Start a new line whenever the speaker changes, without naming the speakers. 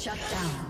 Shut down.